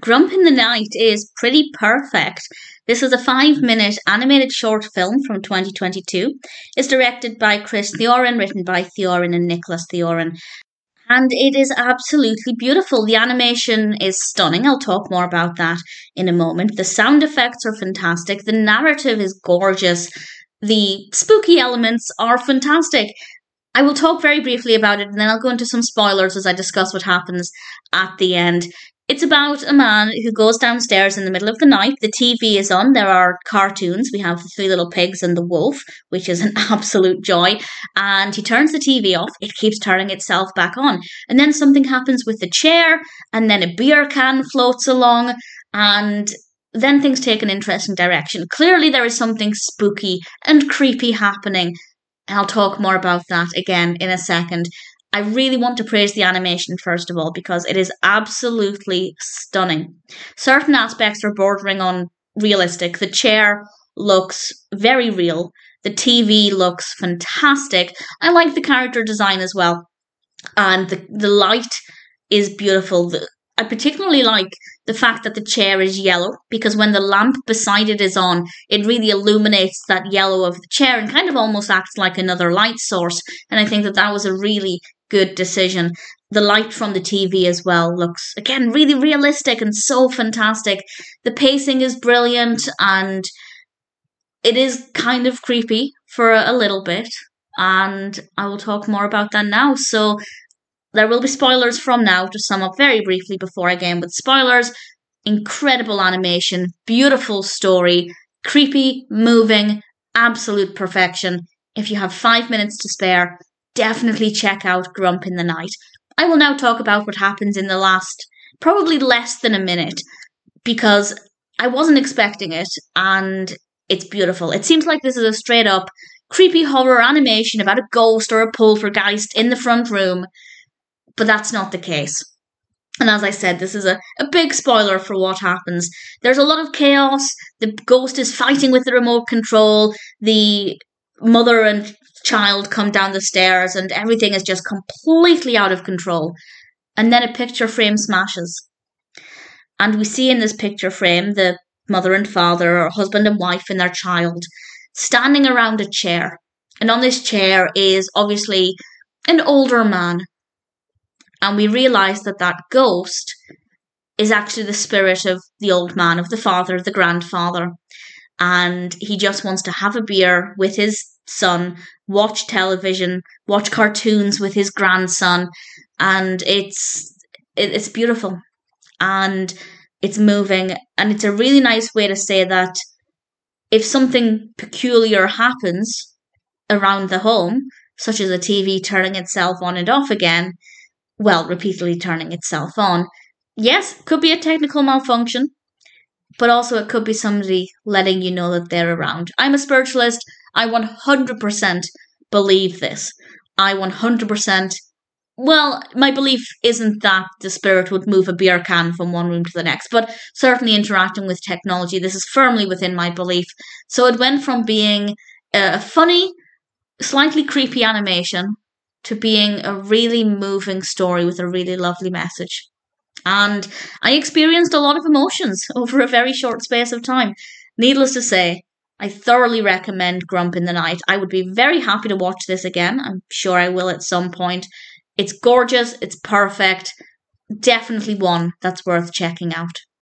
Grump in the Night is pretty perfect. This is a five minute animated short film from 2022. It's directed by Kris Theorin, written by Theorin and Niklas Theorin. And it is absolutely beautiful. The animation is stunning. I'll talk more about that in a moment. The sound effects are fantastic. The narrative is gorgeous. The spooky elements are fantastic. I will talk very briefly about it and then I'll go into some spoilers as I discuss what happens at the end. It's about a man who goes downstairs in the middle of the night. The TV is on. There are cartoons. We have the three little pigs and the wolf, which is an absolute joy. And he turns the TV off. It keeps turning itself back on. And then something happens with the chair, and then a beer can floats along, and then things take an interesting direction. Clearly, there is something spooky and creepy happening. I'll talk more about that again in a second. I really want to praise the animation first of all because it is absolutely stunning. Certain aspects are bordering on realistic. The chair looks very real. The TV looks fantastic. I like the character design as well. And the, the light is beautiful. The, I particularly like the fact that the chair is yellow because when the lamp beside it is on, it really illuminates that yellow of the chair and kind of almost acts like another light source. And I think that that was a really good decision. The light from the TV as well looks, again, really realistic and so fantastic. The pacing is brilliant and it is kind of creepy for a little bit. And I will talk more about that now. So there will be spoilers from now to sum up very briefly before I in with spoilers. Incredible animation, beautiful story, creepy, moving, absolute perfection. If you have five minutes to spare, definitely check out Grump in the Night. I will now talk about what happens in the last probably less than a minute because I wasn't expecting it and it's beautiful. It seems like this is a straight up creepy horror animation about a ghost or a poltergeist in the front room, but that's not the case. And as I said, this is a, a big spoiler for what happens. There's a lot of chaos. The ghost is fighting with the remote control. The mother and child come down the stairs and everything is just completely out of control. And then a picture frame smashes. And we see in this picture frame the mother and father, or husband and wife, and their child standing around a chair. And on this chair is obviously an older man. And we realize that that ghost is actually the spirit of the old man, of the father, the grandfather. And he just wants to have a beer with his son, watch television, watch cartoons with his grandson, and it's it, it's beautiful, and it's moving, and it's a really nice way to say that if something peculiar happens around the home, such as a TV turning itself on and off again, well, repeatedly turning itself on, yes, could be a technical malfunction, but also it could be somebody letting you know that they're around. I'm a spiritualist. I 100% believe this. I 100%. Well, my belief isn't that the spirit would move a beer can from one room to the next, but certainly interacting with technology, this is firmly within my belief. So it went from being a funny, slightly creepy animation to being a really moving story with a really lovely message. And I experienced a lot of emotions over a very short space of time. Needless to say, I thoroughly recommend Grump in the Night. I would be very happy to watch this again. I'm sure I will at some point. It's gorgeous, it's perfect. Definitely one that's worth checking out.